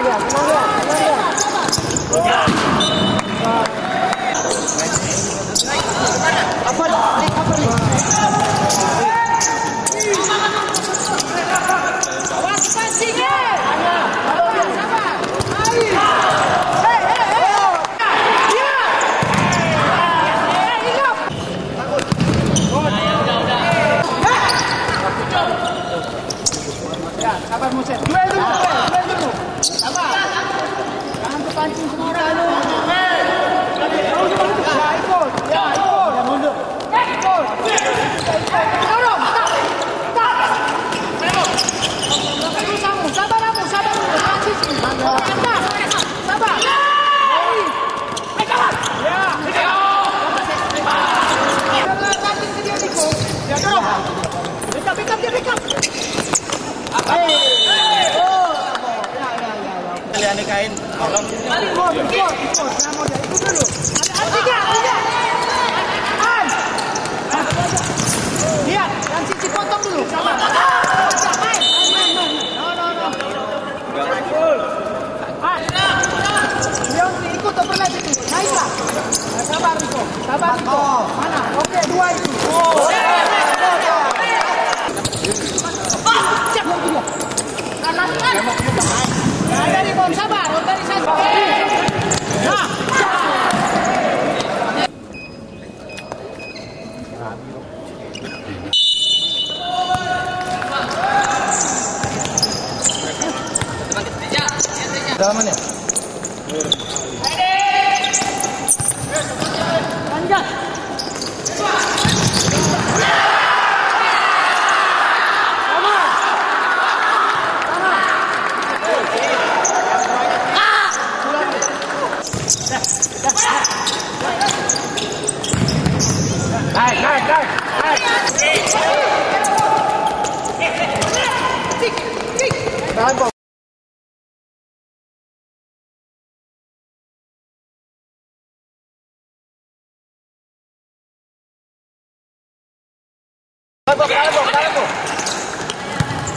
慢点慢点慢点。慢点快点快点快点 Kalian dulu. Dulu. No, no, no. Ikut overlap itu. Naiklah. Nah, Sabar, Riko. Sabar, Riko. Dari bom sabar. Franco. Franco,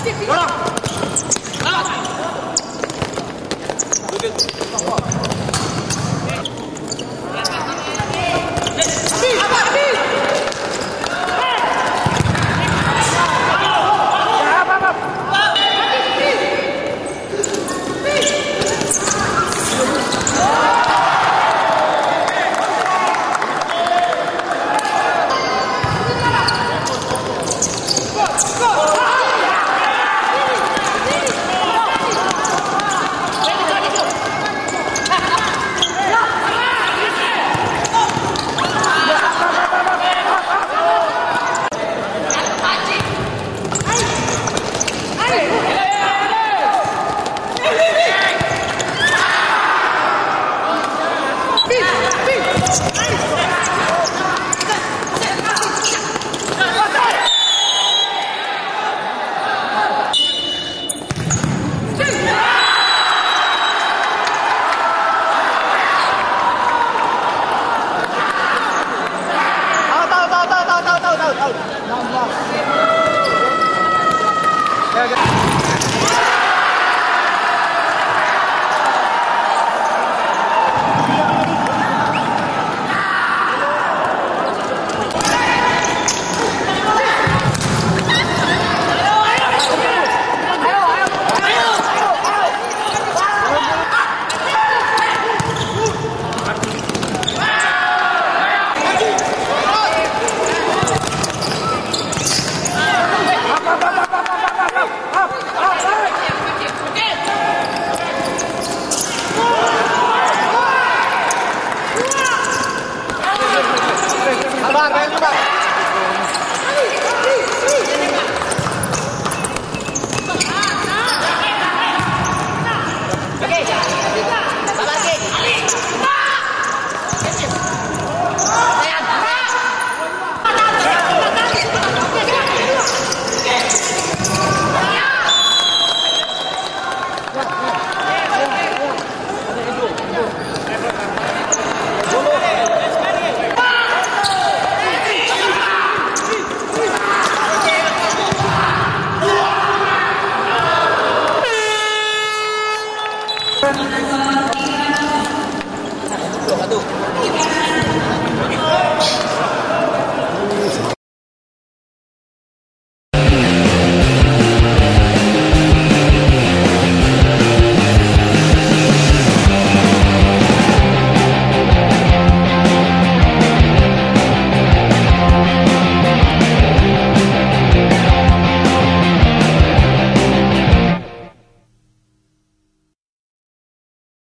Franco, Out, out, out, out, out, out, out, out. Down, down. Yeah, yeah.